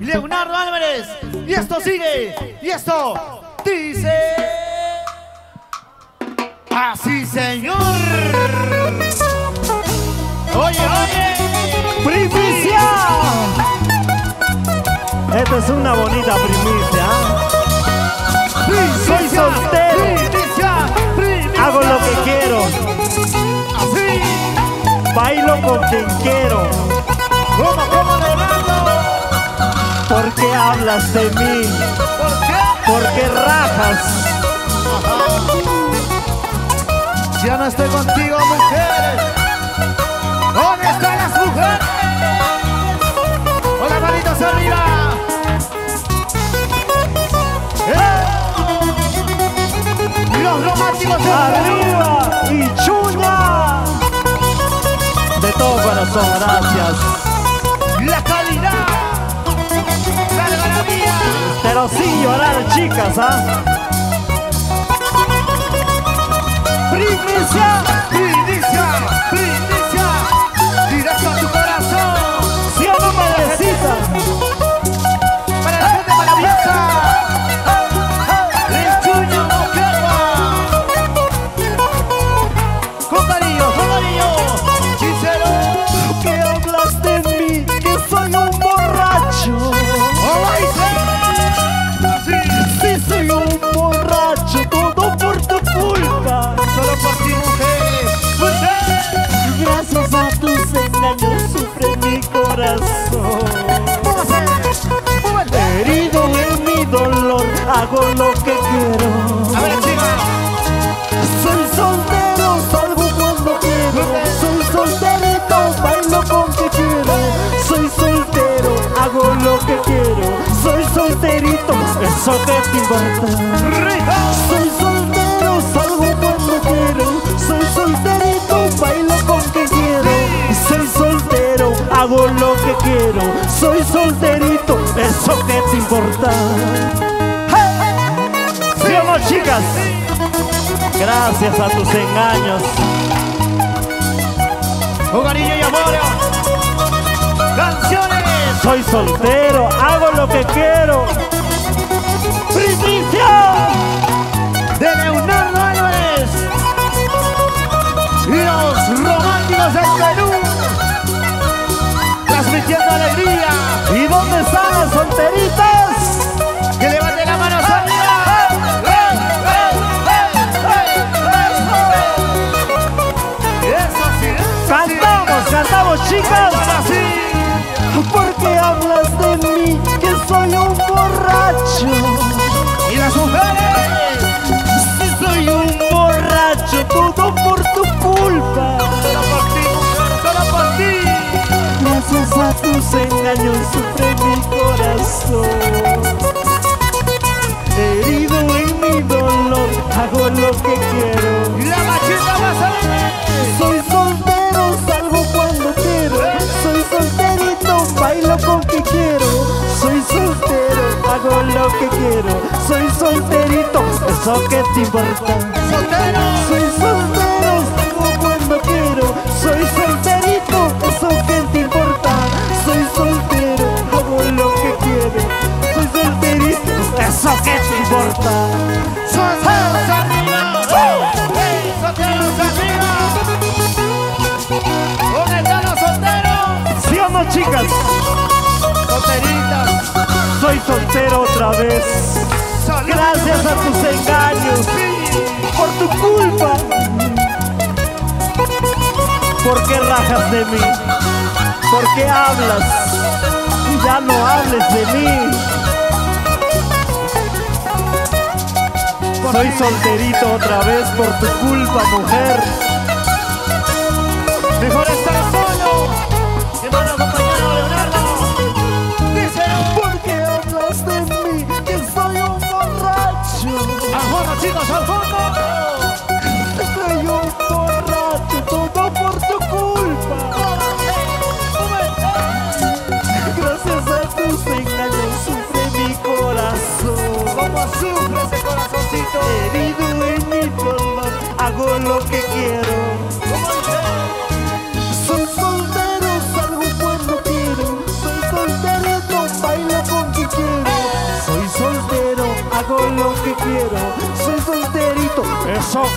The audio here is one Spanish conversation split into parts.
Leonardo Álvarez. Y esto sigue. Y esto dice. Así, señor. Oye, oye. ¡Primicia! Esta es una bonita primicia. Soy soltero. Primicia, primicia. Hago lo que quiero. Así. Bailo con quien quiero. ¿Por qué hablas de mí? ¿Por qué? ¿Por qué rajas? Ya no estoy contigo, mujeres. ¿Dónde están las mujeres? Hola, manitos arriba. ¡Eh! Los románticos de ¡Arriba! ¡Y chuña! De todo corazón, gracias. Pero sin llorar, chicas, ¿ah? ¡Primicia! Primicia, Gracias a tus engaños. Cariño y amor. Canciones. Soy soltero, hago lo que quiero. ¡Primicia! de Leonardo Álvarez y los románticos del Perú transmitiendo alegría ¿Y dónde están las solteritas? que levanten la mano arriba chicas. así ¿Por qué hablas de mí que soy un borracho? y las mujeres Si soy un borracho, todo por tu culpa. solo por ti mujer por ti Gracias a tus engaños sufre mi corazón. Herido en mi dolor, hago lo que quiero. Quiero. Soy solterito, eso que te importa. soltero Soy soltero, salgo cuando quiero. Soy solterito, eso que te importa. Soy soltero, hago lo que quiero. Soy solterito, eso que te importa. solteros arriba ¡Hey! solteros arriba ¿dónde están los solteros? ¿Sí o no, chicas? Soltero otra vez. Gracias a tus engaños, por tu culpa. ¿Por qué rajas de mí? ¿Por qué hablas? Ya no hables de mí. Soy solterito otra vez por tu culpa, mujer.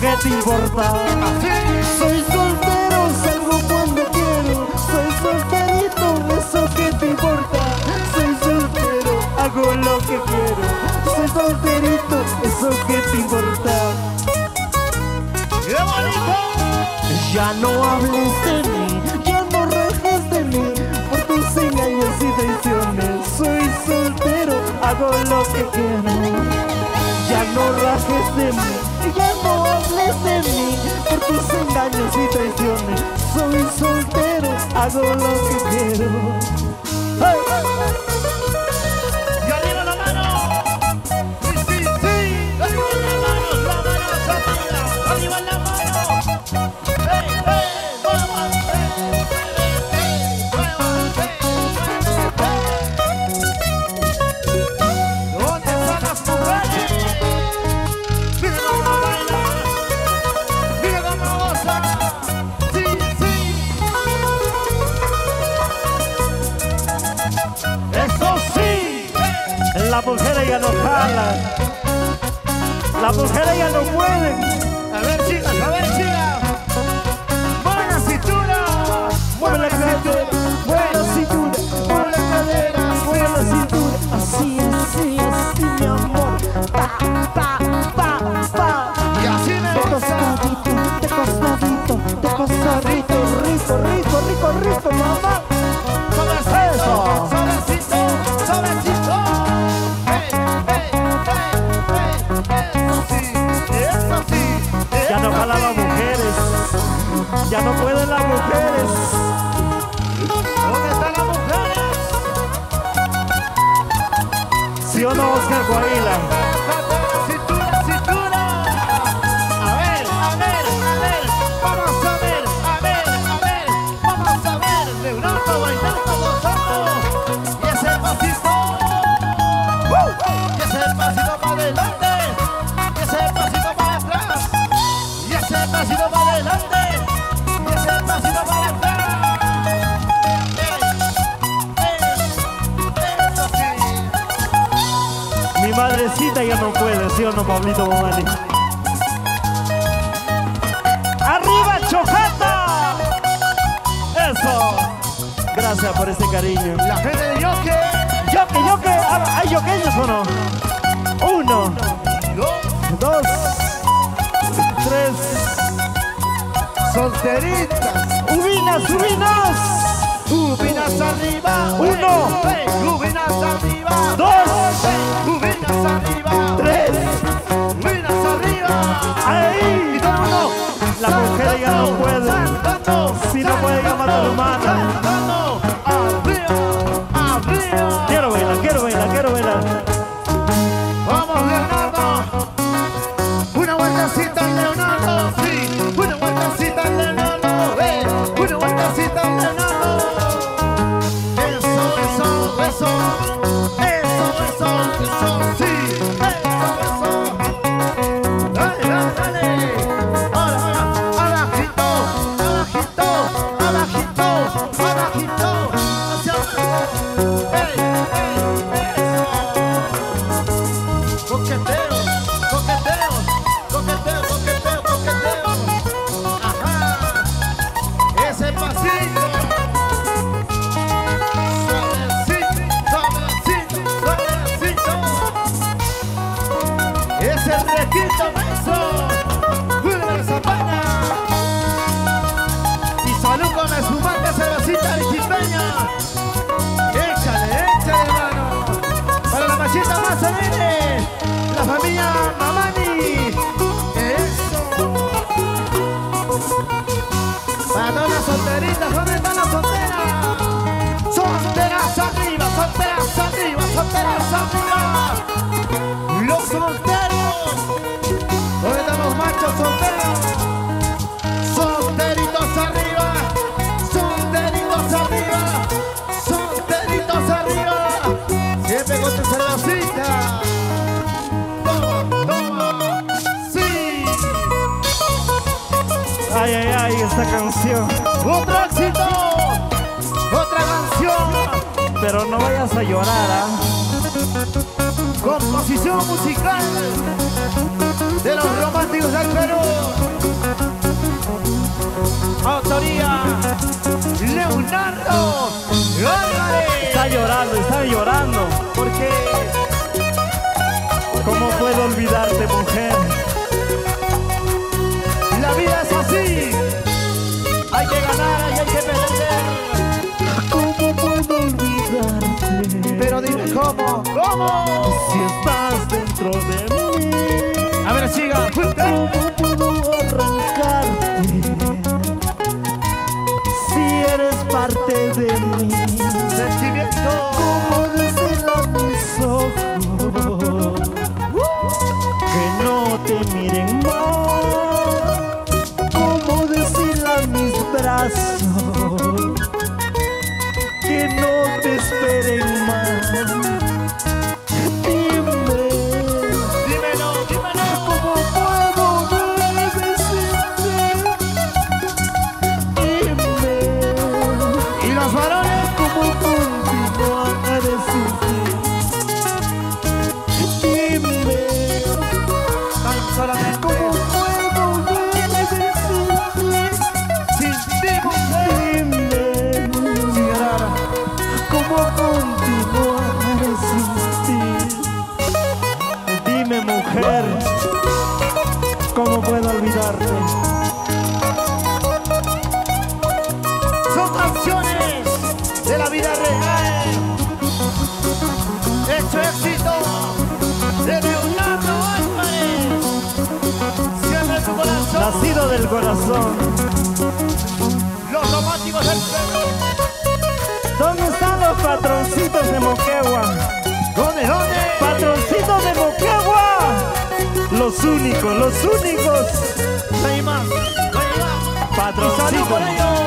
que te importa. Soy soltero, salgo cuando quiero. Soy solterito, eso que te importa. Soy soltero, hago lo que quiero. Soy solterito, eso que te importa. Ya no hables de mí, ya no rejes de mí por tus engaños y traiciones. Soy soltero, hago lo que quiero. Ya no rasgues de mí, ya no hables de mí Por tus engaños y traiciones. Soy soltero, hago lo que quiero. No, Oscar Guaila? ella no puede, ¿sí o no, Pablito Bomani? ¡Arriba, Chojata! ¡Eso! Gracias por ese cariño. La gente de Yoke. Yoke, Yoke. ¿Hay yoqueños o no? Uno. Dos. dos tres. Solteritas. Ubinas, ubinas. Ubinas arriba. Uno. Ubinas arriba. Dos. Ubinas arriba. Si no puede llamar, lo mata. solteras arriba, solteras arriba, solteras arriba. Los solteros, ¿dónde están los machos solteros? Pero no vayas a llorar, ¿ah? Composición musical de los románticos del Perú. Autoría Leonardo Álvarez. Está llorando, está llorando. Porque, ¿cómo puedo olvidarte, mujer? Dime cómo, cómo. Si estás dentro de mí, A ver, siga. De la vida real. Hecho éxito de Leonardo Álvarez. Siempre tu corazón. Nacido del corazón. Los románticos del Perú. ¿Dónde están los patroncitos de Moquegua? ¿Dónde, dónde? ¡Patroncitos de Moquegua! Los únicos, los únicos. No hay más. No hay Patroncitos.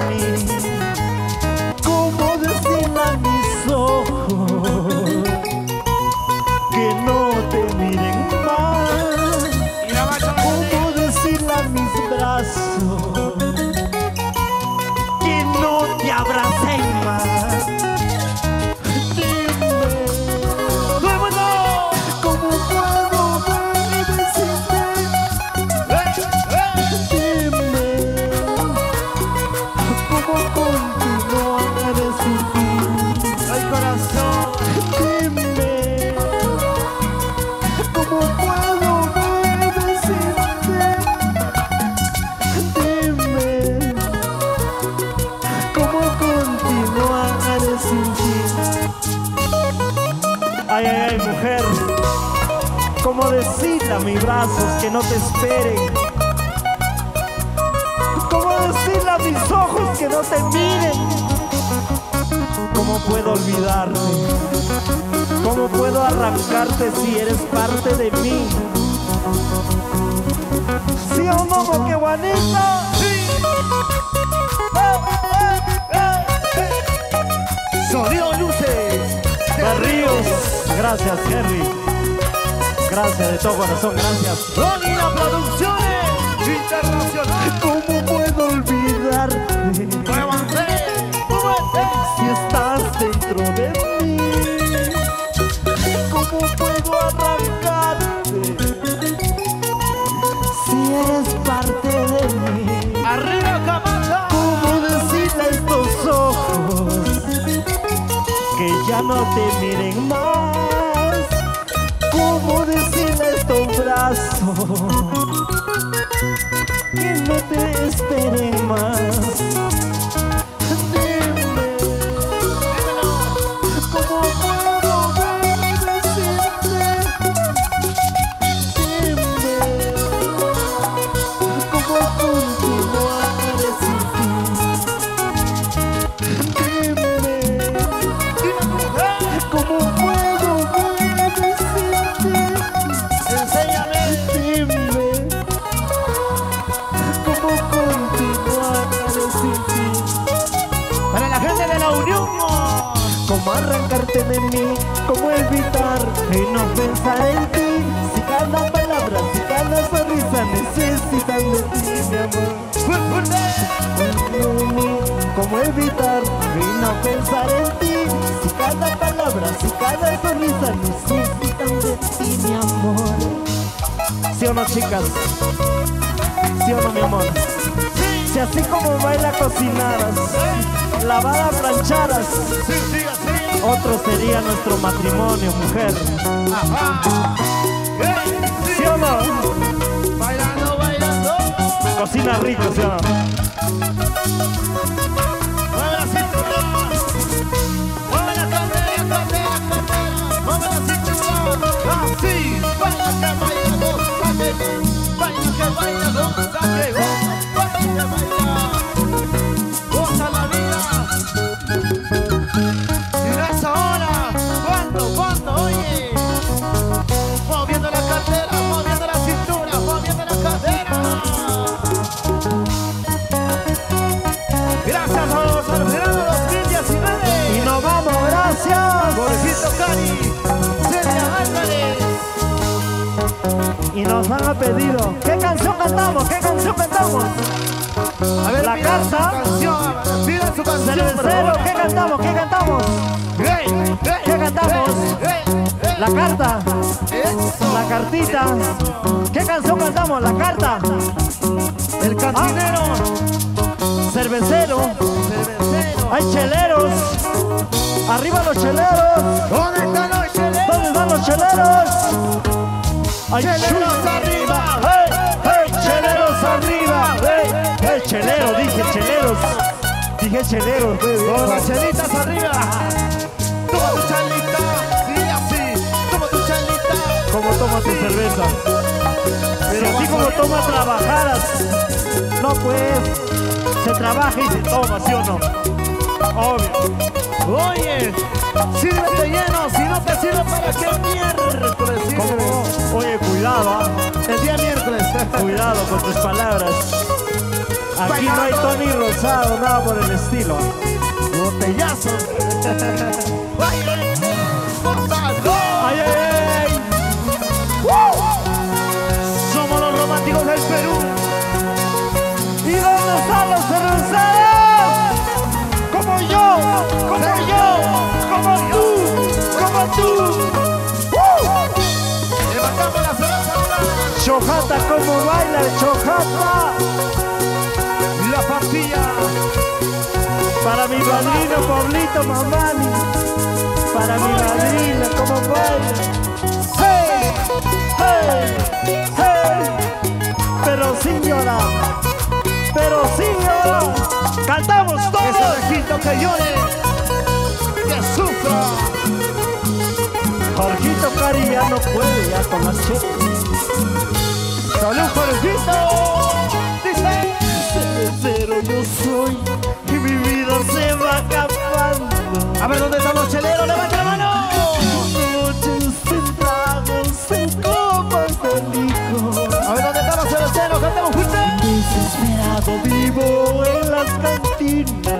De que no te esperen? ¿Cómo decirle a mis ojos que no te miren? ¿Cómo puedo olvidarte? ¿Cómo puedo arrancarte si eres parte de mí? ¿Sí o no, qué bonito? Sonido luces. Barríos, gracias Henry. Gracias de todo corazón, gracias. Ronina Producciones Internacional. Brazos que no te esperen más? Cómo evitar y no pensar en ti. Si cada palabra, si cada sonrisa necesitan de ti, mi amor. ¿Sí o no, chicas? ¿Sí o no, mi amor? Si así como baila cocinadas, lavada planchadas, Sí, sí, así. otro sería nuestro matrimonio, mujer. ¿Sí o no? Bailando, bailando. Cocina rico, ¿sí o no? Baila baila, baila baila. Baila que baila. Goza nos han pedido, ¿qué canción cantamos? ¿Qué canción cantamos? A ver, La canción, pida su canción, Cervecero. ¿qué cantamos? ¿Qué cantamos? Ey, ey, ¿Qué cantamos? ey, ey, La carta, Eso. la cartita. ¿Qué canción cantamos? La carta. El cantinero, Cervecero, cervecero. hay cheleros. Arriba los cheleros. ¿Dónde están los cheleros? ¿Dónde están los cheleros? Hay Cheleros arriba. ¡Hey! ¡Hey! ¡Cheleros arriba! ¡Hey! ¡Hey! ¡Chelero! Dije cheleros. Dije cheleros. Con las chelitas arriba. Toma tu chalita, sí, así. Toma tu chalita. ¿Cómo toma tu cerveza? Pero así como toma trabajaras. No pues. Se trabaja y se toma, ¿sí o no? Obvio. Oye, sírvete lleno, si no te sirve para qué miércoles sirve. Oye, cuidado, ¿ah? El día miércoles. Cuidado con tus palabras. Aquí no hay Tony Rosado, nada por el estilo. Botellazo. como baila el chojata. La pastilla. Para mi padrino Pablito Mamani. Para mi madrina, como baila. ¡Hey! ¡Hey! ¡Hey! Pero sin llorar. Pero sin llorar. ¡Cantamos Ese todos! viejito que llore. Que sufra. Jorgito Cari ya no puede ya con las chelas. Salud. Dice. Cervecero yo soy y mi vida se va acabando. A ver, ¿dónde están los cheleros? ¡Levanta la mano! Noches en tragos, en copas de licor. A ver, ¿dónde están los cerveceros? ¡Cantamos juntos! Desesperado vivo en las cantinas,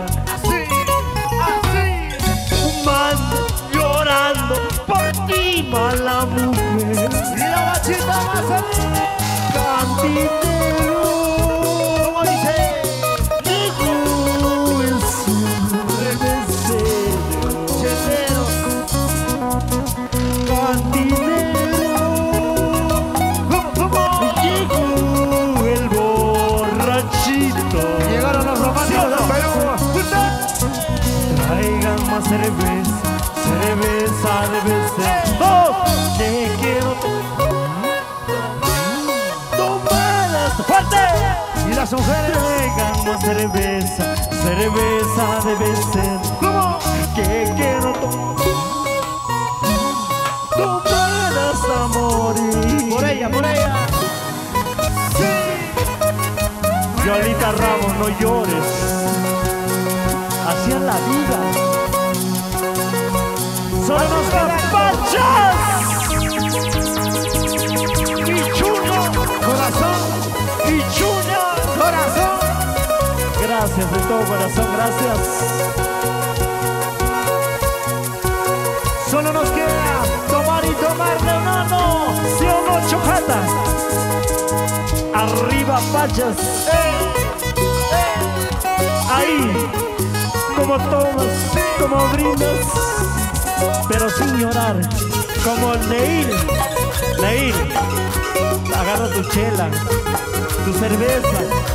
las mujeres. Más cerveza, cerveza debe ser. ¿Cómo? Que quiero to- tomar hasta morir. Por ella, por ella. Sí. Yolita Ramos, no llores. Así es la vida. Son Gracias de todo corazón, gracias. Solo nos queda tomar y tomar, Leonardo. ¿Sí o no, Chojata? Arriba, pachas. Ahí, como tomas, como brindas, pero sin llorar, como Neil. Neil, agarra tu chela, tu cerveza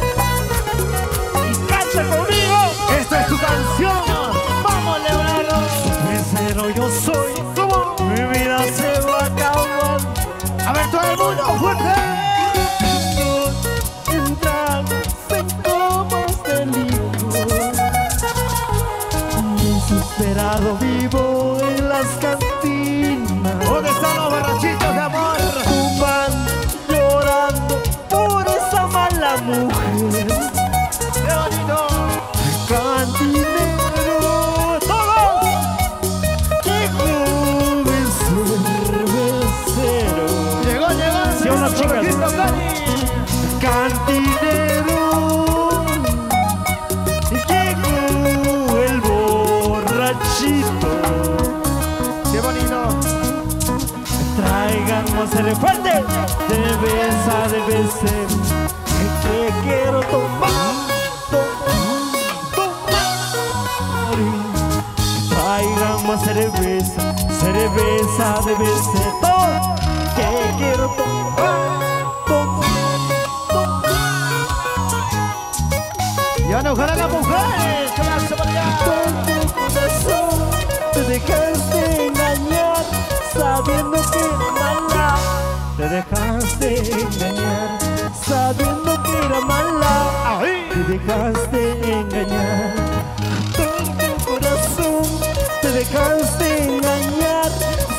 Más fuerte. Debe esa, debe ser Que quiero tomar Tomar, tomar. Traigan más cerveza Cerveza debe ser Te dejaste engañar sabiendo que era mala. Te dejaste engañar con tu corazón. Te dejaste engañar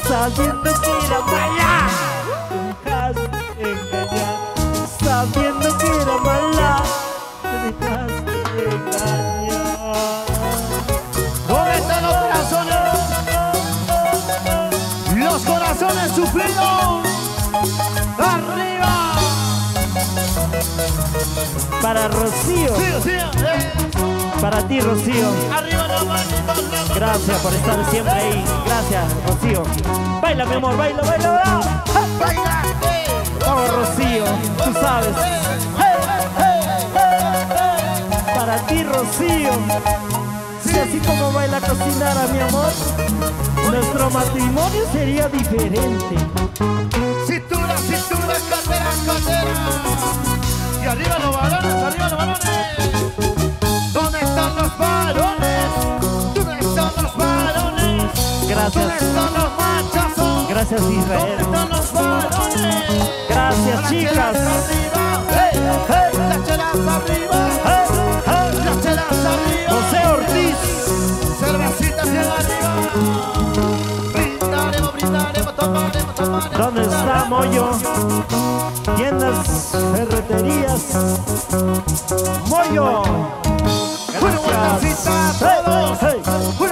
sabiendo que era mala. Te dejaste engañar sabiendo que era mala. Te dejaste engañar. ¿Dónde están los corazones? Los corazones sufridos. Para Rocío, para ti Rocío. Gracias por estar siempre ahí. Gracias, Rocío. Baila, mi amor, baila, baila, baila. Baila. Oh, Rocío, tú sabes. Para ti, Rocío. Si así como baila cocinara, mi amor, nuestro matrimonio sería diferente. Cintura, cintura, cadera, cadera. Y arriba los varones, arriba los varones. ¿Dónde están los varones? ¿Dónde están los varones? Gracias. ¿Dónde están los machazos? Gracias, ¿Dónde Israel. están los varones? Gracias, Las chicas. arriba, hey, hey, las chelas arriba, Hey, las chelas arriba. José Ortiz. Cervecitas bien arriba. ¿Dónde está Moyo? Tiendas, ferreterías. Moyo. Vueltacita a todos.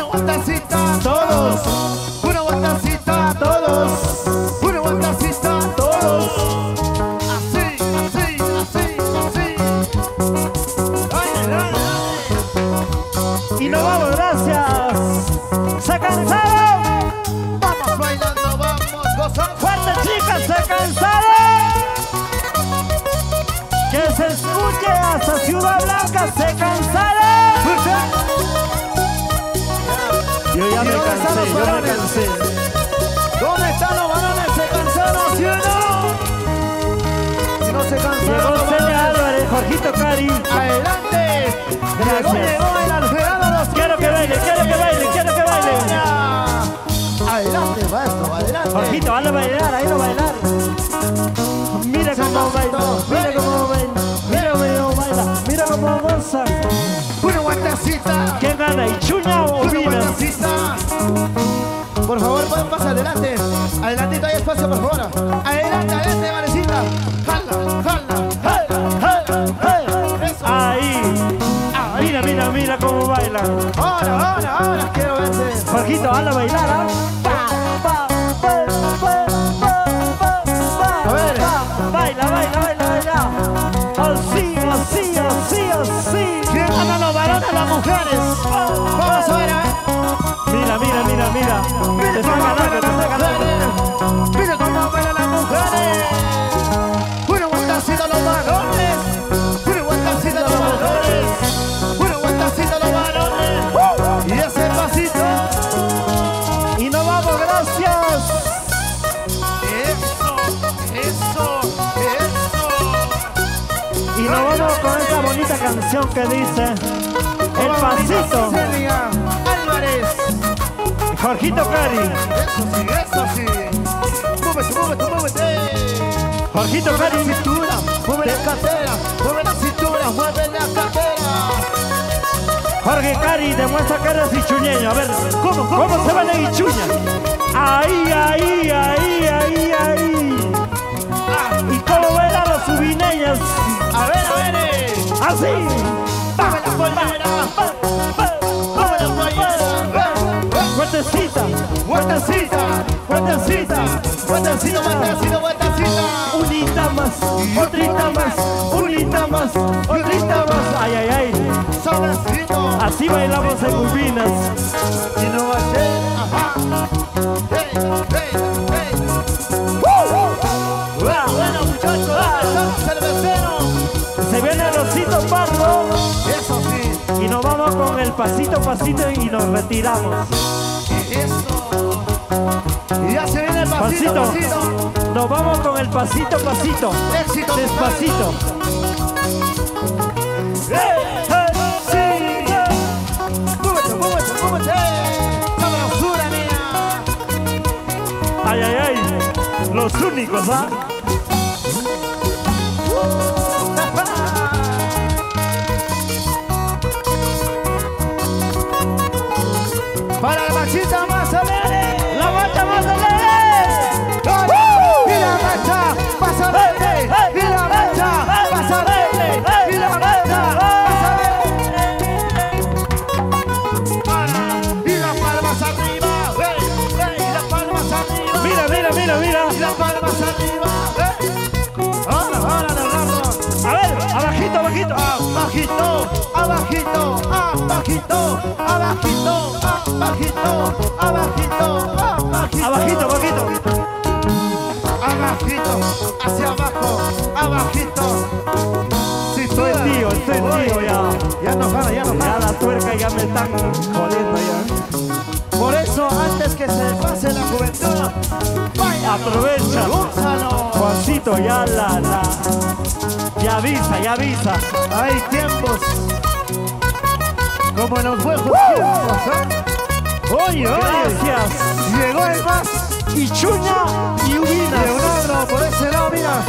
Una vueltecita. ¿Quién gana? ¿Y Chuña o Una. Por favor, pueden pasar adelante. Adelantito, hay espacio, por favor. Adelante, adelante, Varecita. Jala, jala, jala, jala, jala. Eso. Ahí. Mira, mira, mira cómo baila. Ahora, ahora, ahora quiero verte. Jorgito, hazlo bailar, mujeres. Vamos a ver, a. Mira, mira, mira, mira. Mira te está ganando, te. Mira cómo bailan las mujeres. Una guantacita a los varones. Una guantacita a los varones. Una guantacita a los varones. Y ese pasito. Y nos vamos, gracias. Eso, eso, eso. Y nos vamos con esta bonita canción que dice. El pasito. Álvarez. Jorgito Cari. Eso sí, eso sí. Múvete, múvete, múvete. Jorgito Mueve la Cari. cintura, mueve la cadera, mueve la cintura, mueve la cadera. Jorge Cari demuestra que eres ichuñeño. A ver, ¿cómo, cómo, se va la ichuña? Ahí, ahí, ahí, ahí, ahí. Ah, ¿Y cómo bailan los subineños? a ver, a ver. eh. Así. Fuertecita. Vueltecita, vueltecita, vueltecita, vueltecita, vueltecita. Unita más, otrita más, unita más, otrita más. Ay, ay, ay. Sobrecito. Así bailamos en Ubinas. Y no va a ser, ajá. Hey, hey, hey. Con el pasito pasito y nos retiramos. eso. Y ya se viene el pasito, Pasito. pasito. Nos vamos con el pasito pasito. Éxito, Despacito. Mía. Ay, ay, ay. Los únicos, ¿ah? Para la machita más alegre. La marcha más alegre. Y la marcha más alegre. Y la marcha más alegre. Y la marcha más alegre. Para. Y las palmas arriba. Hey, hey, y las palmas arriba. Mira, mira, mira, mira. Y las palmas arriba. Hey. Ahora, ahora, Leonardo. A ver, abajito, abajito. Abajito, abajito, abajito, abajito, abajito, abajito, abajito. Abajito, abajito. Abajito, hacia abajo, abajito. Si Estoy tío, estoy tío ya. Ya nos gana, ya nos Ya gana. la tuerca ya me están jodiendo ya. Por eso, antes que se pase la juventud, vaya, Aprovecha. gózalo. Juancito, ya la, la. Ya avisa, ya avisa. Hay tiempos como en los buenos tiempos. Oye, oye, Gracias. llegó el más Ichuña y Ubinas. Leonardo por ese lado, mira.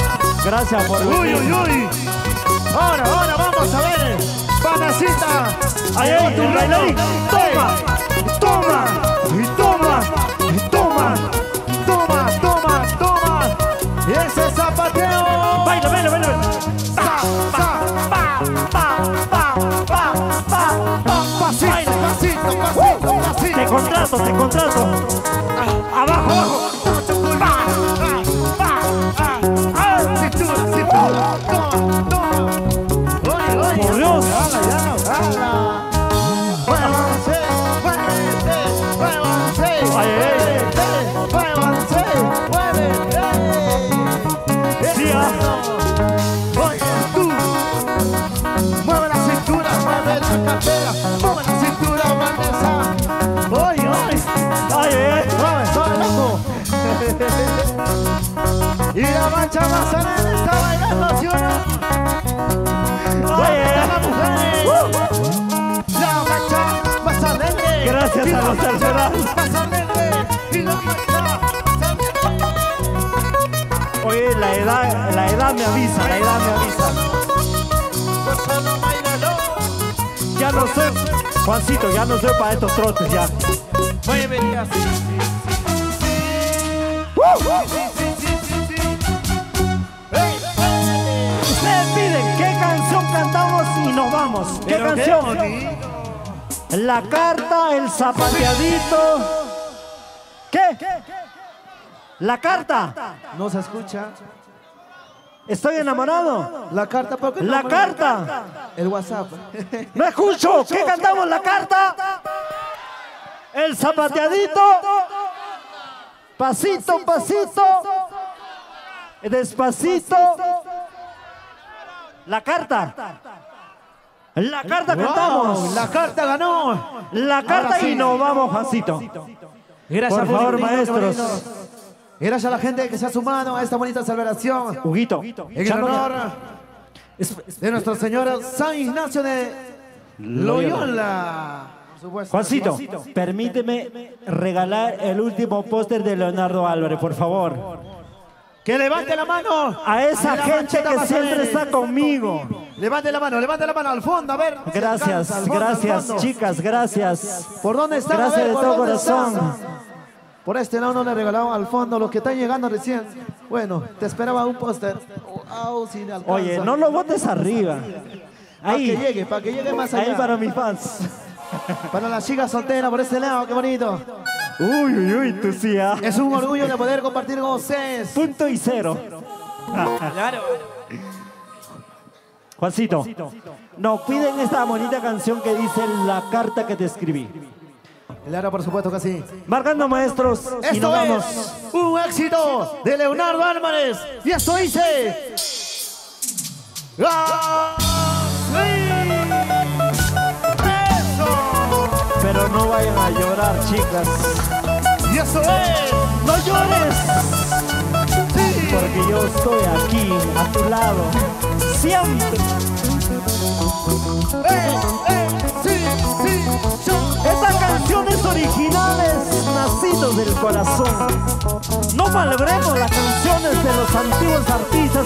Gracias por Uy, venir. uy, uy. Ahora, ahora vamos a ver. Panacita. Ay, ay, el bailarín. Toma, toma, Y toma, y toma, toma, toma, toma. Y ese zapateo. baila, baila, baila. Pasito, pasito, pasito, pasito. Te contrato, te contrato. Abajo, abajo. Oye, la edad, la edad me avisa, la edad me avisa. Pues. Ya no soy, Juancito, ya no soy para estos trotes ya. Oye, venía así. Sí, sí, sí, sí, sí. ¡Ey! Ustedes piden qué canción cantamos y nos vamos. ¿Qué canción? La carta, el zapateadito. ¿Qué? La carta. No se escucha. Estoy enamorado. La carta, ¿por qué no La me- carta. El WhatsApp. No escucho. ¿Qué cantamos? La carta. El zapateadito. Pasito, pasito. Despacito. La carta. La carta cantamos. Wow, la carta ganó. La carta sí. y nos vamos, Juancito. Gracias Por favor, maestros. Gracias a la gente que se ha sumado a esta bonita celebración. Huguito. En el honor de Nuestra Señora San Ignacio de Loyola. Juancito, permíteme regalar el último póster de Leonardo Álvarez, por favor. Que levante la mano. A esa gente que siempre está conmigo. Levante la mano, levante la mano al fondo, a ver. Gracias, alcanza, gracias, fondo. chicas, gracias. ¿Por dónde están? Gracias ver, de ¿por todo corazón. Por este lado no le regalaban al fondo, los que están llegando recién. Bueno, te esperaba un póster. Le alcanza. Oye, no lo botes arriba. Para que Ahí, llegue, para que llegue más allá. ahí para mis fans. Para las chicas solteras por este lado, qué bonito. Uy, uy, uy, tú sí, ah. Es un orgullo de poder compartir con ustedes. Punto y cero. Claro. Juancito, nos piden esta bonita canción que dice La carta que te escribí. Claro, por supuesto que sí. Marcando maestros y Esto nos vamos. es un éxito de Leonardo Álvarez. Y esto dice. ¡Ah, Pero no vayan a llorar, chicas. Y eso es. ¡No llores! Sí. Porque yo estoy aquí, a tu lado. Siempre. ¡Eh, eh! ¡Sí, sí! Estas canciones originales nacidos del corazón. No malogremos las canciones de los antiguos artistas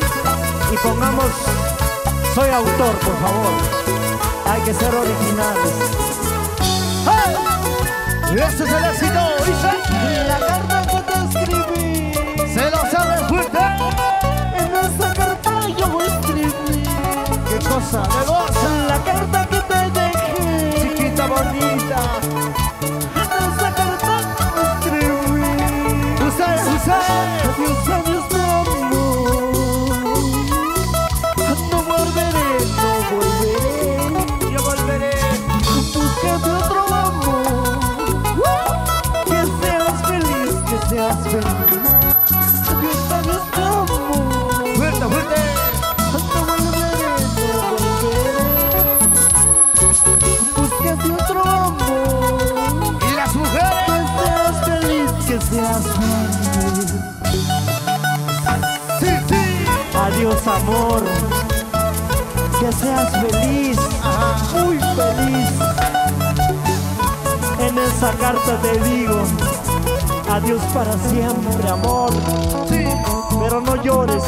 y pongamos soy autor, por favor. Hay que ser originales. ¡Hey! ¡Ese es el éxito! Dice. La carta que te escribí, ¡Se lo sabe fuerte! en esa carta yo escribí. ¡Qué cosa! ¡Me amor, que seas feliz, muy feliz. En esa carta te digo, adiós para siempre amor, pero no llores.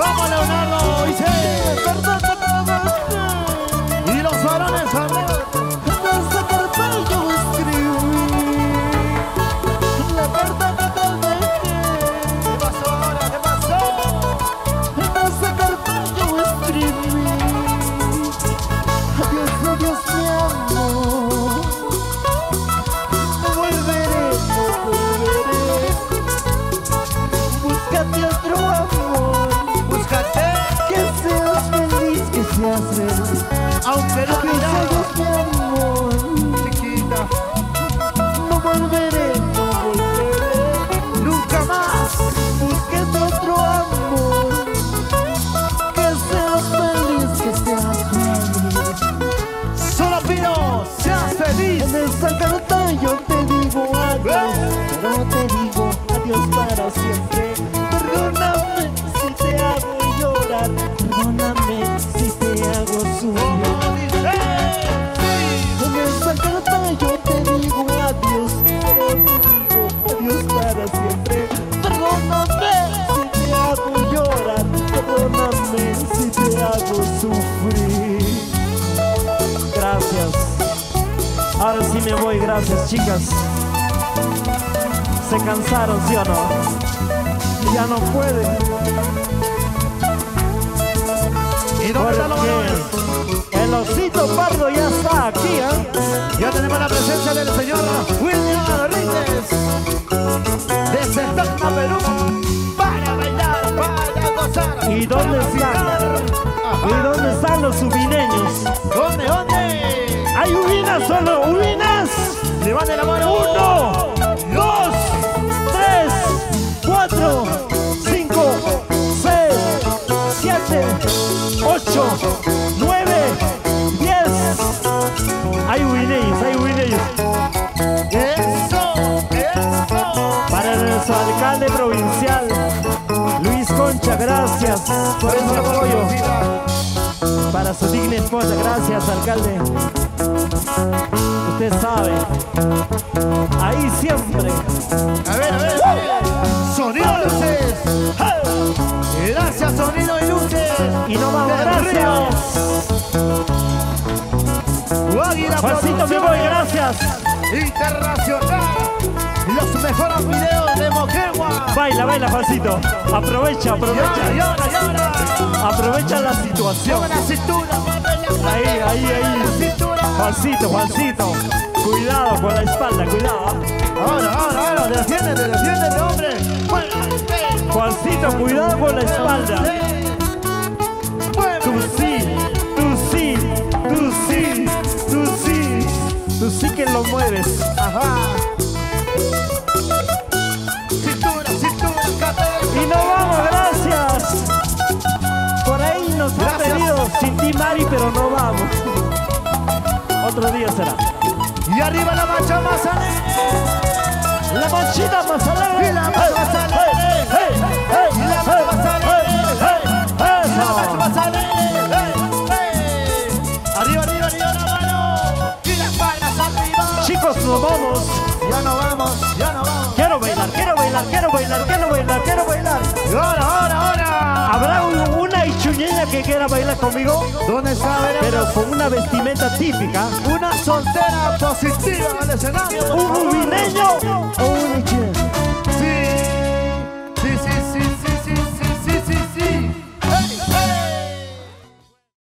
¡Vamos, Leonardo! Seas feliz Aunque no Adiós, miraba, amor. No no volveré gracias chicas Se cansaron, ¿sí o no? Ya no pueden ¿Y dónde están los el osito pardo ya está aquí, ¿eh? Ya tenemos la presencia del señor William Rodríguez desde Tacna, Perú alcalde provincial, Luis Concha, gracias por ese apoyo para su digna esposa. Gracias, alcalde. Usted sabe, ahí siempre. A ver, a ver, a ver. Sonido y luces. Gracias, sonido y luces. Y no vamos, gracias. Juancito, me voy, gracias. Internacional. Los mejores videos de. Baila, baila, Juancito. Aprovecha, Llora, aprovecha. llora, llora. Aprovecha la situación. La cintura, Ahí, ahí, ahí. Juancito, Juancito. Cuidado con la espalda, cuidado. ¿ah? Ahora, ahora, ahora, defiéndete, defiéndete, hombre. Juancito, cuidado con la espalda. Tú sí, tú sí, tú sí, tú sí. Tú sí que lo mueves. Ajá. Ti, Mari, pero no vamos. Otro día será. Y arriba la macha más La manchita más alegre. Y la más alegre. Y la más alegre. Arriba, arriba, arriba la mano. Y las palmas arriba. Chicos, nos vamos. Ya no vamos, ya no vamos. Quiero bailar, quiero bailar, quiero bailar, quiero bailar, quiero bailar. Y ahora, ahora, ahora. ¿Habrá un- una ichuñeña que quiera bailar conmigo? ¿Dónde está? Pero con una vestimenta típica. Una soltera positiva en el escenario. ¿Un favor. ubineño o un ichuñeño?